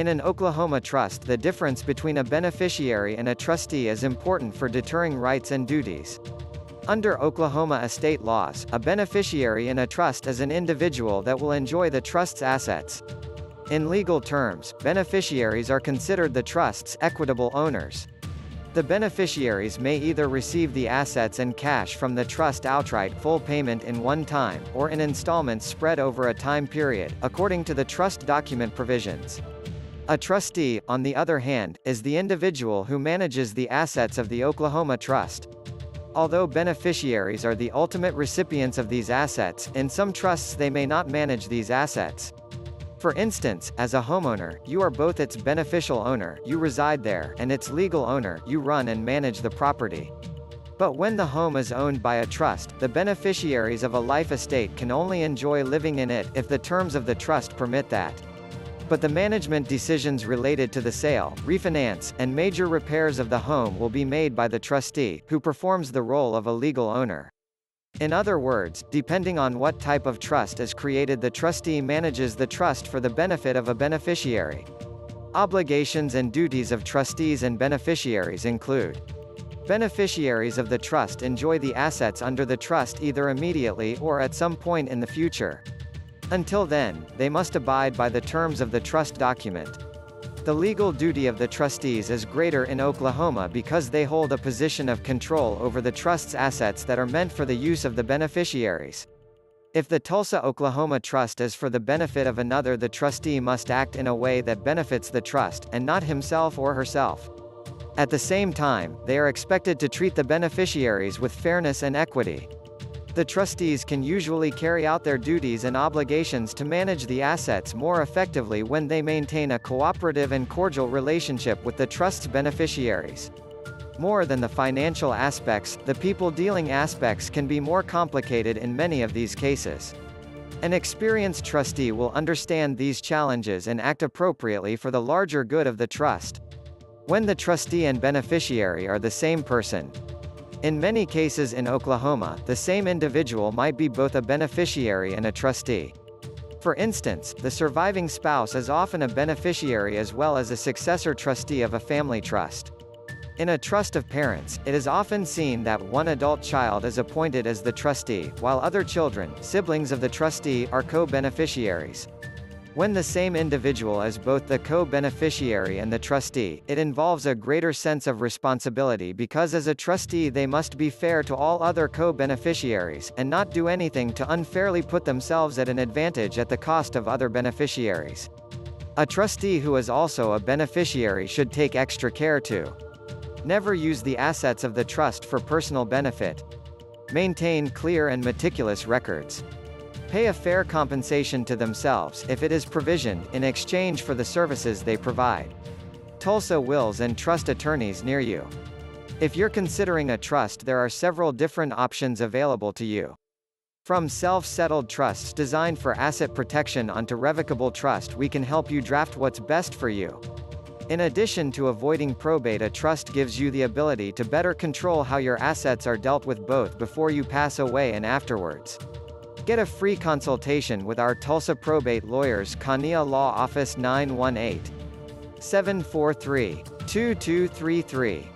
In an Oklahoma trust the difference between a beneficiary and a trustee is important for deterring rights and duties. Under Oklahoma estate laws, a beneficiary in a trust is an individual that will enjoy the trust's assets. In legal terms, beneficiaries are considered the trust's equitable owners. The beneficiaries may either receive the assets and cash from the trust outright full payment in one time, or in installments spread over a time period, according to the trust document provisions. A trustee, on the other hand, is the individual who manages the assets of the Oklahoma Trust. Although beneficiaries are the ultimate recipients of these assets, in some trusts they may not manage these assets. For instance, as a homeowner, you are both its beneficial owner, you reside there, and its legal owner, you run and manage the property. But when the home is owned by a trust, the beneficiaries of a life estate can only enjoy living in it if the terms of the trust permit that. But the management decisions related to the sale, refinance, and major repairs of the home will be made by the trustee, who performs the role of a legal owner. In other words, depending on what type of trust is created the trustee manages the trust for the benefit of a beneficiary. Obligations and duties of trustees and beneficiaries include Beneficiaries of the trust enjoy the assets under the trust either immediately or at some point in the future. Until then, they must abide by the terms of the trust document. The legal duty of the trustees is greater in Oklahoma because they hold a position of control over the trust's assets that are meant for the use of the beneficiaries. If the Tulsa, Oklahoma trust is for the benefit of another the trustee must act in a way that benefits the trust, and not himself or herself. At the same time, they are expected to treat the beneficiaries with fairness and equity. The trustees can usually carry out their duties and obligations to manage the assets more effectively when they maintain a cooperative and cordial relationship with the trust's beneficiaries. More than the financial aspects, the people-dealing aspects can be more complicated in many of these cases. An experienced trustee will understand these challenges and act appropriately for the larger good of the trust. When the trustee and beneficiary are the same person, in many cases in Oklahoma, the same individual might be both a beneficiary and a trustee. For instance, the surviving spouse is often a beneficiary as well as a successor trustee of a family trust. In a trust of parents, it is often seen that one adult child is appointed as the trustee, while other children, siblings of the trustee, are co-beneficiaries. When the same individual is both the co-beneficiary and the trustee, it involves a greater sense of responsibility because as a trustee they must be fair to all other co-beneficiaries, and not do anything to unfairly put themselves at an advantage at the cost of other beneficiaries. A trustee who is also a beneficiary should take extra care to never use the assets of the trust for personal benefit, maintain clear and meticulous records, pay a fair compensation to themselves if it is provisioned, in exchange for the services they provide. Tulsa wills and trust attorneys near you. If you're considering a trust there are several different options available to you. From self-settled trusts designed for asset protection onto revocable trust we can help you draft what's best for you. In addition to avoiding probate a trust gives you the ability to better control how your assets are dealt with both before you pass away and afterwards. Get a free consultation with our Tulsa probate lawyers Kania Law Office 918 743 2233